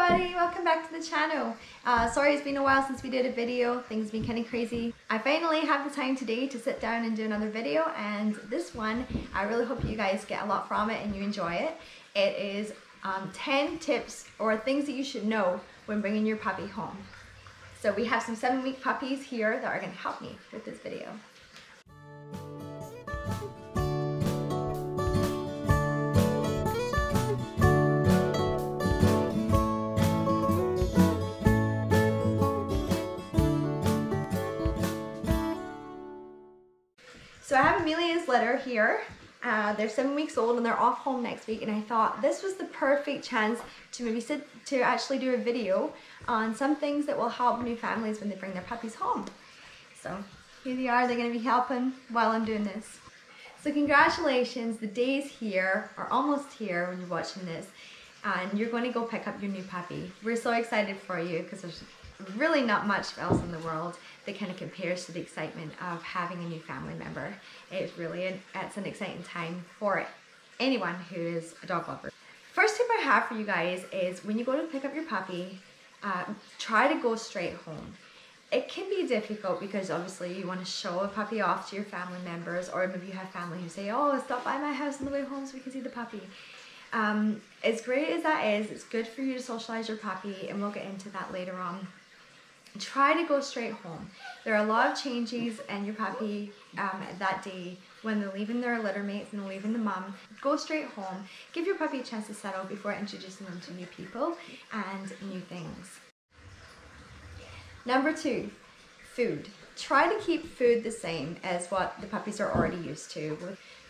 everybody, welcome back to the channel. Uh, sorry it's been a while since we did a video, things have been kind of crazy. I finally have the time today to sit down and do another video and this one, I really hope you guys get a lot from it and you enjoy it. It is um, 10 tips or things that you should know when bringing your puppy home. So we have some seven week puppies here that are going to help me with this video. So I have Amelia's litter here. Uh, they're seven weeks old and they're off home next week and I thought this was the perfect chance to maybe sit to actually do a video on some things that will help new families when they bring their puppies home. So here they are, they're going to be helping while I'm doing this. So congratulations, the day's here, or almost here when you're watching this, and you're going to go pick up your new puppy. We're so excited for you because there's really not much else in the world that kind of compares to the excitement of having a new family member. It's really an, it's an exciting time for anyone who is a dog lover. First tip I have for you guys is when you go to pick up your puppy, uh, try to go straight home. It can be difficult because obviously you want to show a puppy off to your family members or maybe you have family who say, oh, stop by my house on the way home so we can see the puppy. Um, as great as that is, it's good for you to socialize your puppy and we'll get into that later on try to go straight home. There are a lot of changes in your puppy um, that day when they're leaving their litter mates and leaving the mum. Go straight home. Give your puppy a chance to settle before introducing them to new people and new things. Number two, food. Try to keep food the same as what the puppies are already used to.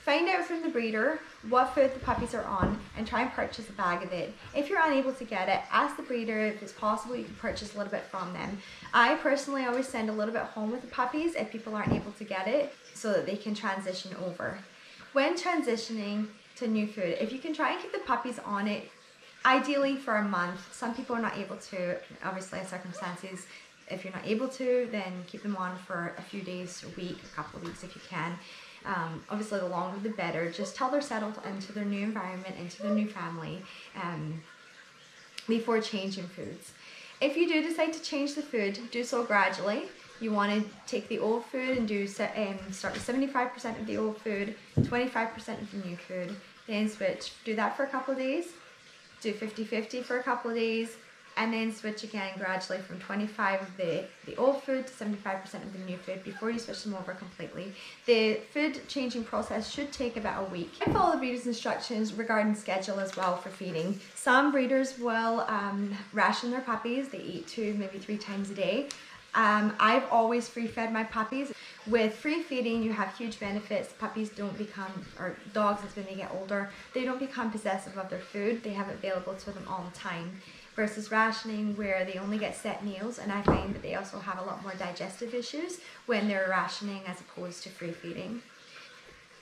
Find out from the breeder what food the puppies are on and try and purchase a bag of it. If you're unable to get it, ask the breeder if it's possible you can purchase a little bit from them. I personally always send a little bit home with the puppies if people aren't able to get it so that they can transition over. When transitioning to new food, if you can try and keep the puppies on it, ideally for a month. Some people are not able to, obviously circumstances, if you're not able to, then keep them on for a few days, a week, a couple of weeks if you can. Um, obviously, the longer the better. Just till they're settled into their new environment, into their new family, um, before changing foods. If you do decide to change the food, do so gradually. You want to take the old food and do um, start with 75% of the old food, 25% of the new food, then switch. Do that for a couple of days. Do 50-50 for a couple of days and then switch again gradually from 25 of the, the old food to 75% of the new food before you switch them over completely. The food changing process should take about a week. I follow the breeder's instructions regarding schedule as well for feeding. Some breeders will um, ration their puppies, they eat two, maybe three times a day. Um, I've always free fed my puppies. With free feeding, you have huge benefits. Puppies don't become, or dogs as when they get older, they don't become possessive of their food. They have it available to them all the time versus rationing where they only get set meals and I find that they also have a lot more digestive issues when they're rationing as opposed to free feeding.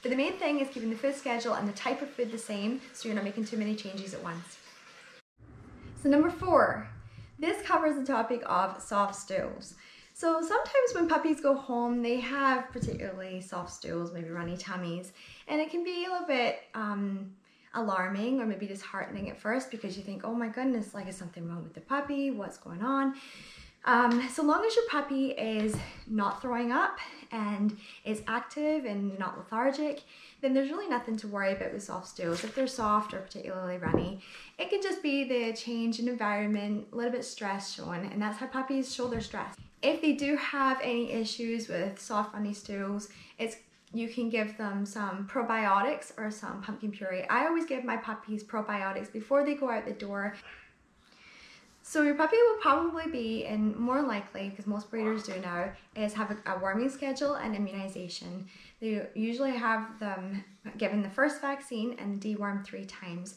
But the main thing is keeping the food schedule and the type of food the same so you're not making too many changes at once. So number four, this covers the topic of soft stools. So sometimes when puppies go home, they have particularly soft stools, maybe runny tummies, and it can be a little bit um, alarming or maybe disheartening at first because you think, oh my goodness, like is something wrong with the puppy? What's going on? Um, so long as your puppy is not throwing up and is active and not lethargic, then there's really nothing to worry about with soft stools. If they're soft or particularly runny, it can just be the change in environment, a little bit stress showing, and that's how puppies show their stress. If they do have any issues with soft runny stools, it's you can give them some probiotics or some pumpkin puree. I always give my puppies probiotics before they go out the door. So your puppy will probably be, and more likely, because most breeders do now, is have a, a, worming schedule and immunization. They usually have them given the first vaccine and deworm three times.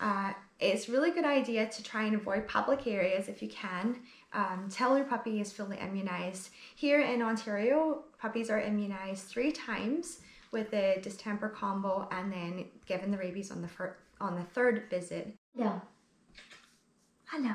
Uh, it's really good idea to try and avoid public areas if you can um, till your puppy is fully immunized. Here in Ontario, puppies are immunized three times with the distemper combo and then given the rabies on the on the third visit. Yeah. Hello.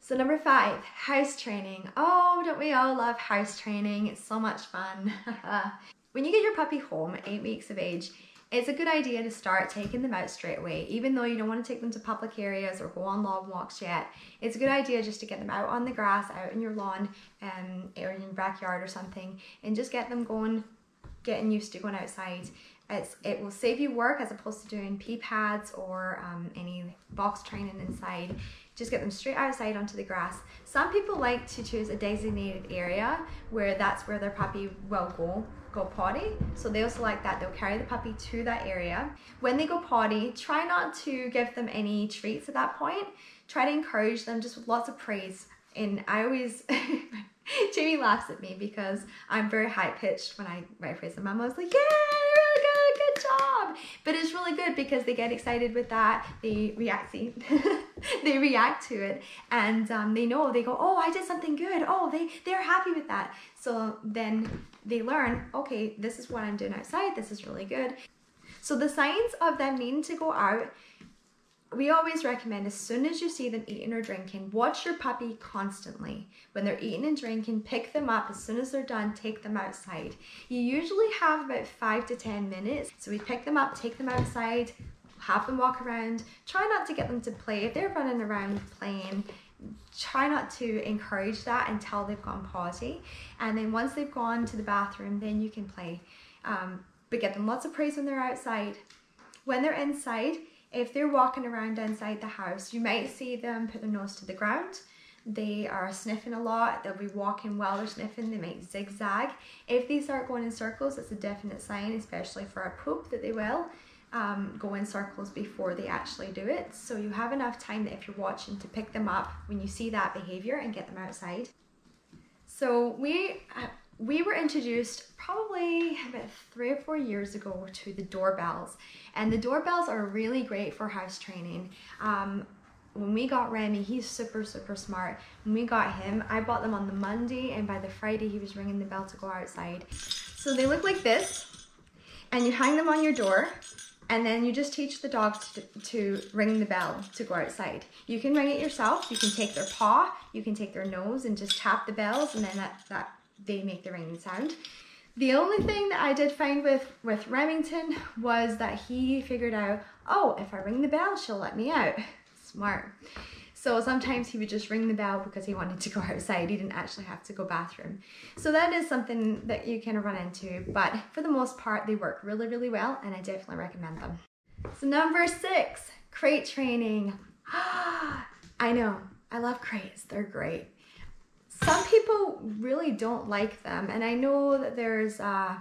So number five, house training. Oh, don't we all love house training? It's so much fun. when you get your puppy home, eight weeks of age, it's a good idea to start taking them out straight away. Even though you don't want to take them to public areas or go on long walks yet, it's a good idea just to get them out on the grass, out in your lawn, um, or in your backyard or something, and just get them going, getting used to going outside. It's, it will save you work as opposed to doing pee pads or um, any box training inside. Just get them straight outside onto the grass. Some people like to choose a designated area where that's where their puppy will go go potty. So they'll select that, they'll carry the puppy to that area. When they go potty, try not to give them any treats at that point. Try to encourage them just with lots of praise. And I always, Jamie laughs at me because I'm very high pitched when I, I praise them. I'm always like, yeah, really good, good job. But it's really good because they get excited with that. They react, they react to it and um, they know, they go, oh, I did something good. Oh, they, they're happy with that. So then they learn, okay, this is what I'm doing outside. This is really good. So the signs of them needing to go out we always recommend as soon as you see them eating or drinking, watch your puppy constantly. When they're eating and drinking, pick them up. As soon as they're done, take them outside. You usually have about five to 10 minutes. So we pick them up, take them outside, have them walk around. Try not to get them to play. If they're running around playing, try not to encourage that until they've gone potty. And then once they've gone to the bathroom, then you can play. Um, but get them lots of praise when they're outside. When they're inside, if they're walking around inside the house, you might see them put their nose to the ground. They are sniffing a lot. They'll be walking while they're sniffing. They might zigzag. If they start going in circles, it's a definite sign, especially for a poop, that they will um, go in circles before they actually do it. So you have enough time that if you're watching to pick them up when you see that behavior and get them outside. So we uh, we were introduced probably about three or four years ago to the doorbells and the doorbells are really great for house training um, when we got Remy, he's super, super smart. When we got him, I bought them on the Monday, and by the Friday, he was ringing the bell to go outside. So they look like this, and you hang them on your door, and then you just teach the dog to, to, ring the bell to go outside. You can ring it yourself. You can take their paw, you can take their nose and just tap the bells, and then that, that they make the ringing sound. The only thing that I did find with, with Remington was that he figured out, oh, if I ring the bell, she'll let me out. Smart. So sometimes he would just ring the bell because he wanted to go outside. He didn't actually have to go bathroom. So that is something that you kind of run into, but for the most part, they work really, really well and I definitely recommend them. So number six, crate training. I know, I love crates, they're great some people really don't like them and I know that there's uh,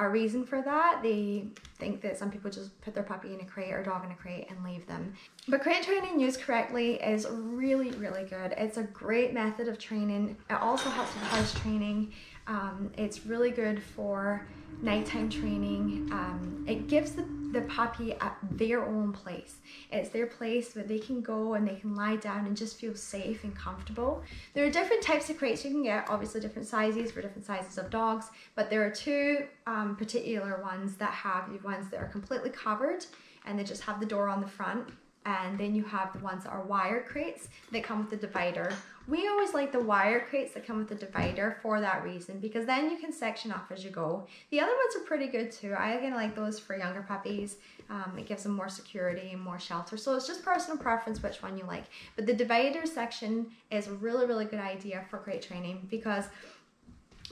a reason for that. They think that some people just put their puppy in a crate or dog in a crate and leave them. But crate training used correctly is really, really good. It's a great method of training. It also helps with house training. Um, it's really good for nighttime training. Um, it gives the, the puppy their own place. It's their place where they can go and they can lie down and just feel safe and comfortable. There are different types of crates you can get, obviously different sizes for different sizes of dogs, but there are two um, particular ones that have ones that are completely covered and they just have the door on the front and then you have the ones that are wire crates that come with the divider. We always like the wire crates that come with the divider for that reason because then you can section off as you go. The other ones are pretty good too. I again like those for younger puppies. Um, it gives them more security and more shelter. So it's just personal preference which one you like. But the divider section is a really, really good idea for crate training because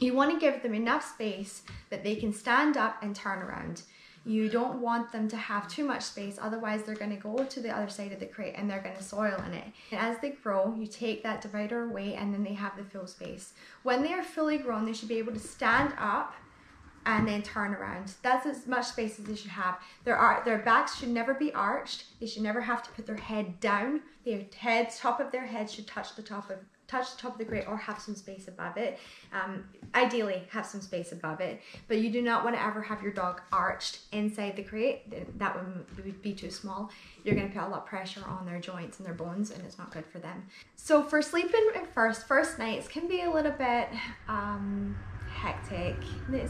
you want to give them enough space that they can stand up and turn around. You don't want them to have too much space, otherwise they're going to go to the other side of the crate and they're going to soil in it. And as they grow, you take that divider away and then they have the full space. When they are fully grown, they should be able to stand up and then turn around. That's as much space as they should have. Their, their backs should never be arched. They should never have to put their head down. Their head, top of their head should touch the top of touch the top of the crate or have some space above it. Um, ideally, have some space above it, but you do not want to ever have your dog arched inside the crate. That would be too small. You're going to put a lot of pressure on their joints and their bones, and it's not good for them. So for sleeping first, first nights can be a little bit um, hectic.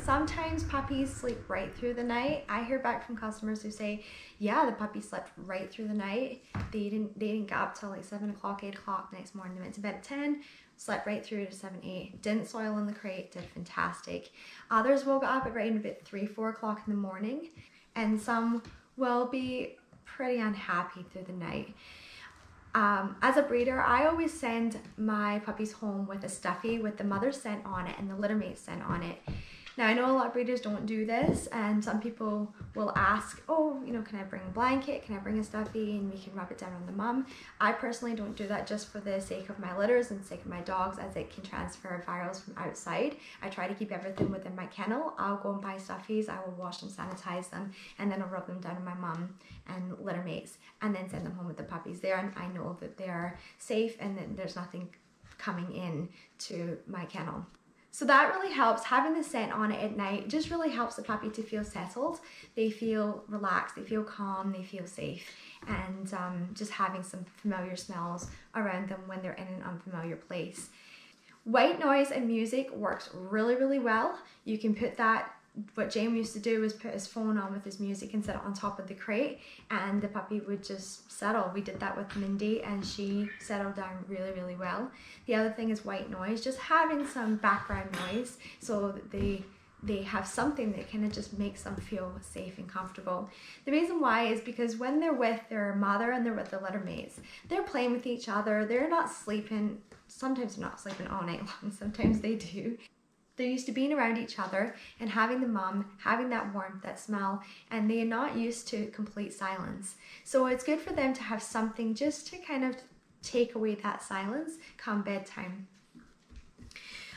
Sometimes puppies sleep right through the night. I hear back from customers who say, yeah, the puppy slept right through the night. They didn't they didn't get up till like seven o'clock, eight o'clock next morning. They went to bed at 10, slept right through to seven, eight. Didn't soil in the crate, did fantastic. Others woke up at around about three, four o'clock in the morning and some will be pretty unhappy through the night. Um, as a breeder, I always send my puppies home with a stuffy with the mother scent on it and the litter mate scent on it. Now I know a lot of breeders don't do this and some people will ask, oh, you know, can I bring a blanket? Can I bring a stuffy and we can rub it down on the mum? I personally don't do that just for the sake of my litters and sake of my dogs as it can transfer virals from outside. I try to keep everything within my kennel. I'll go and buy stuffies, I will wash them, sanitize them, and then I'll rub them down on my mum and litter mates and then send them home with the puppies there and I know that they're safe and that there's nothing coming in to my kennel. So that really helps. Having the scent on it at night just really helps the puppy to feel settled. They feel relaxed, they feel calm, they feel safe. And um, just having some familiar smells around them when they're in an unfamiliar place. White noise and music works really, really well. You can put that what Jamie used to do was put his phone on with his music and set it on top of the crate and the puppy would just settle. We did that with Mindy and she settled down really, really well. The other thing is white noise, just having some background noise so that they they have something that kind of just makes them feel safe and comfortable. The reason why is because when they're with their mother and they're with the litter mates, they're playing with each other, they're not sleeping, sometimes they're not sleeping all night long, sometimes they do. They're used to being around each other and having the mum, having that warmth, that smell, and they are not used to complete silence. So it's good for them to have something just to kind of take away that silence come bedtime.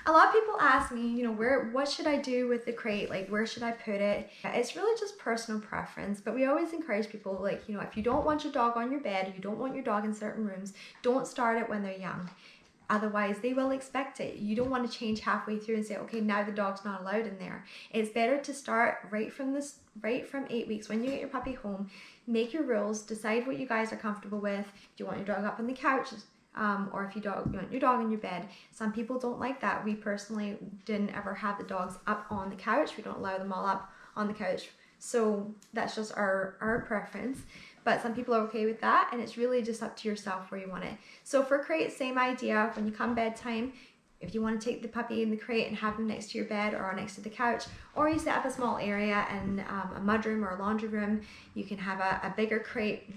A lot of people ask me, you know, where what should I do with the crate? Like where should I put it? It's really just personal preference, but we always encourage people like, you know, if you don't want your dog on your bed, you don't want your dog in certain rooms, don't start it when they're young. Otherwise, they will expect it. You don't want to change halfway through and say, okay, now the dog's not allowed in there. It's better to start right from this, right from eight weeks when you get your puppy home. Make your rules. Decide what you guys are comfortable with. Do you want your dog up on the couch? Um, or if you, dog, you want your dog in your bed. Some people don't like that. We personally didn't ever have the dogs up on the couch. We don't allow them all up on the couch. So that's just our, our preference but some people are okay with that and it's really just up to yourself where you want it. So for crate, same idea, when you come bedtime, if you want to take the puppy in the crate and have them next to your bed or next to the couch, or you set up a small area and um, a mudroom or a laundry room, you can have a, a bigger crate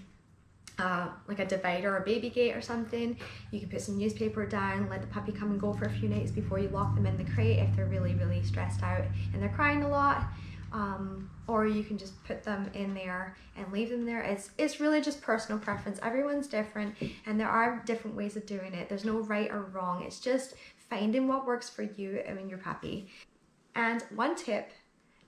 uh, like a divider or a baby gate or something. You can put some newspaper down, let the puppy come and go for a few nights before you lock them in the crate if they're really, really stressed out and they're crying a lot um, or you can just put them in there and leave them there. It's, it's really just personal preference. Everyone's different and there are different ways of doing it. There's no right or wrong. It's just finding what works for you and your puppy. And one tip,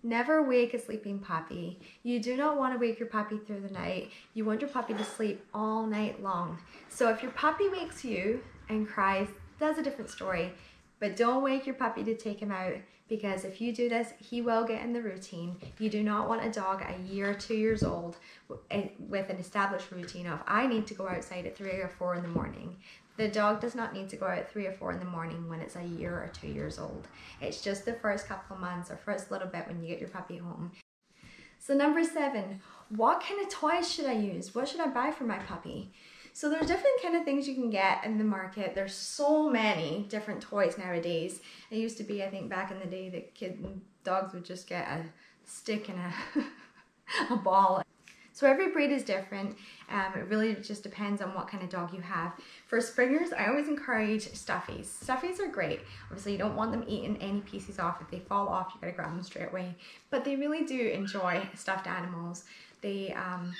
never wake a sleeping puppy. You do not want to wake your puppy through the night. You want your puppy to sleep all night long. So if your puppy wakes you and cries, that's a different story. But don't wake your puppy to take him out because if you do this, he will get in the routine. You do not want a dog a year or two years old eh, with an established routine of, I need to go outside at three or four in the morning. The dog does not need to go out three or four in the morning when it's a year or two years old. It's just the first couple of months or first little bit when you get your puppy home. So number seven, what kind of toys should I use? What should I buy for my puppy? So there's different kind of things you can get in the market. There's so many different toys nowadays. It used to be, I think, back in the day that kid dogs would just get a stick and a, a ball. So every breed is different. Um, it really just depends on what kind of dog you have. For springers, I always encourage stuffies. Stuffies are great. Obviously, you don't want them eating any pieces off. If they fall off, you gotta grab them straight away. But they really do enjoy stuffed animals. They um,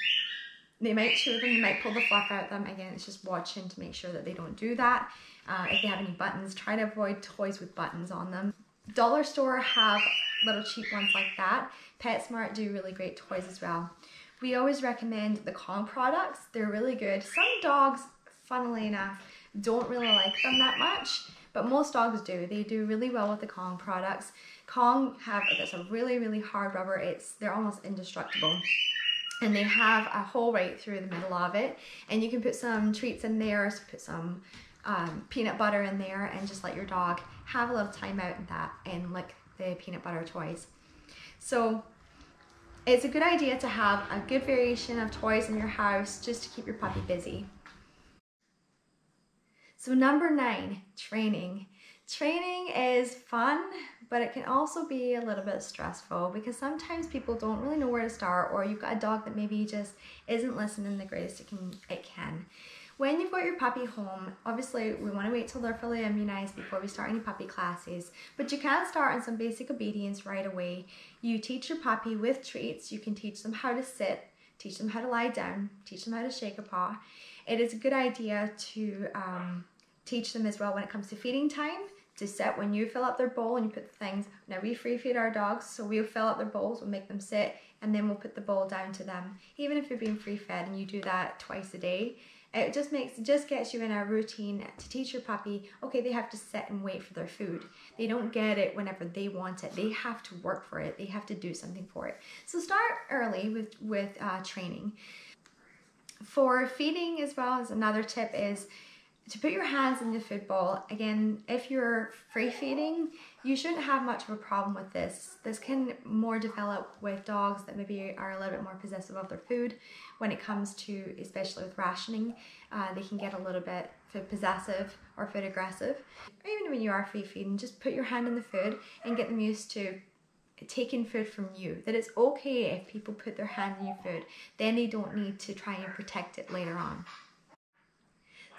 they might chew them, they might pull the fluff out them. Again, it's just watching to make sure that they don't do that. Uh, if they have any buttons, try to avoid toys with buttons on them. Dollar store have little cheap ones like that. PetSmart do really great toys as well. We always recommend the Kong products. They're really good. Some dogs, funnily enough, don't really like them that much, but most dogs do. They do really well with the Kong products. Kong have, it's a really, really hard rubber. It's, they're almost indestructible and they have a hole right through the middle of it. And you can put some treats in there so put some um, peanut butter in there and just let your dog have a little time out in that and lick the peanut butter toys. So it's a good idea to have a good variation of toys in your house just to keep your puppy busy. So number nine training. Training is fun, but it can also be a little bit stressful because sometimes people don't really know where to start or you've got a dog that maybe just isn't listening the greatest it can. It can. When you've got your puppy home, obviously we want to wait till they're fully immunized before we start any puppy classes, but you can start on some basic obedience right away. You teach your puppy with treats, you can teach them how to sit, teach them how to lie down, teach them how to shake a paw. It is a good idea to um, teach them as well when it comes to feeding time to sit when you fill up their bowl and you put the things. Now we free feed our dogs, so we'll fill up their bowls, we'll make them sit, and then we'll put the bowl down to them. Even if you're being free fed and you do that twice a day, it just makes just gets you in a routine to teach your puppy okay they have to sit and wait for their food they don't get it whenever they want it they have to work for it they have to do something for it so start early with with uh, training for feeding as well as another tip is to put your hands in the food bowl. Again, if you're free feeding, you shouldn't have much of a problem with this. This can more develop with dogs that maybe are a little bit more possessive of their food when it comes to, especially with rationing, uh, they can get a little bit food possessive or food aggressive. Or even when you are free feeding, just put your hand in the food and get them used to taking food from you. That it's okay if people put their hand in your food, then they don't need to try and protect it later on.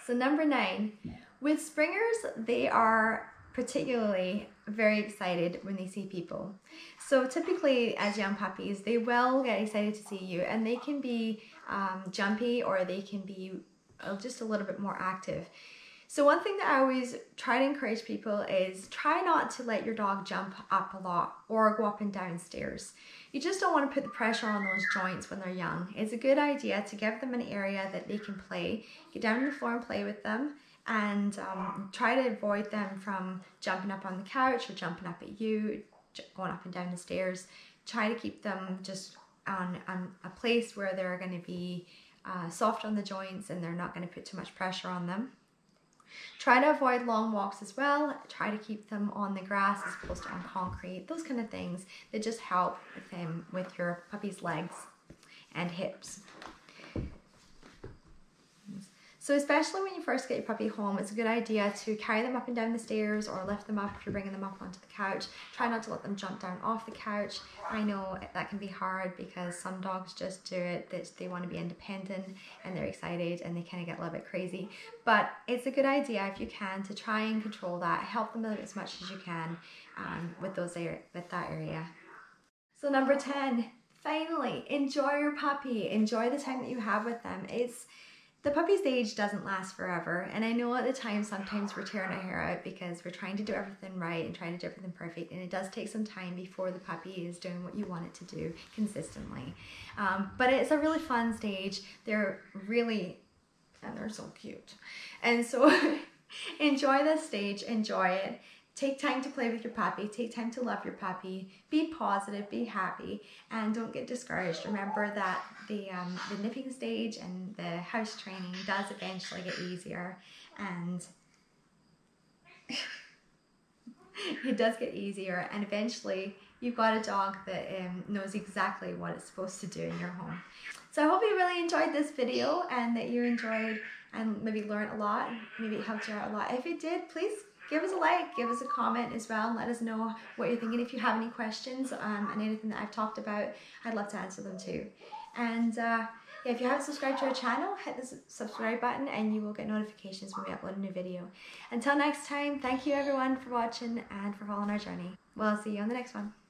So number nine, with springers, they are particularly very excited when they see people. So typically as young puppies, they will get excited to see you and they can be um, jumpy or they can be uh, just a little bit more active. So one thing that I always try to encourage people is try not to let your dog jump up a lot or go up and down stairs. You just don't want to put the pressure on those joints when they're young. It's a good idea to give them an area that they can play, get down on the floor and play with them and um, try to avoid them from jumping up on the couch or jumping up at you, going up and down the stairs. Try to keep them just on, on a place where they're going to be uh, soft on the joints and they're not going to put too much pressure on them. Try to avoid long walks as well. Try to keep them on the grass as opposed to on concrete. Those kind of things that just help with, them, with your puppy's legs and hips. So especially when you first get your puppy home, it's a good idea to carry them up and down the stairs or lift them up if you're bringing them up onto the couch. Try not to let them jump down off the couch. I know that can be hard because some dogs just do it, that they want to be independent and they're excited and they kind of get a little bit crazy. But it's a good idea if you can to try and control that, help them as much as you can um, with, those with that area. So number 10, finally, enjoy your puppy. Enjoy the time that you have with them. It's the puppy stage doesn't last forever, and I know at the time sometimes we're tearing our hair out because we're trying to do everything right and trying to do everything perfect, and it does take some time before the puppy is doing what you want it to do consistently. Um, but it's a really fun stage. They're really, and they're so cute. And so enjoy this stage, enjoy it. Take time to play with your puppy. Take time to love your puppy. Be positive, be happy, and don't get discouraged. Remember that the, um, the nipping stage and the house training does eventually get easier and it does get easier and eventually you've got a dog that um, knows exactly what it's supposed to do in your home. So I hope you really enjoyed this video and that you enjoyed and maybe learned a lot, maybe it helped you out a lot. If it did, please give us a like, give us a comment as well, and let us know what you're thinking. If you have any questions um, and anything that I've talked about, I'd love to answer them too. And uh, yeah, if you haven't subscribed to our channel, hit the subscribe button and you will get notifications when we upload a new video. Until next time, thank you everyone for watching and for following our journey. We'll see you on the next one.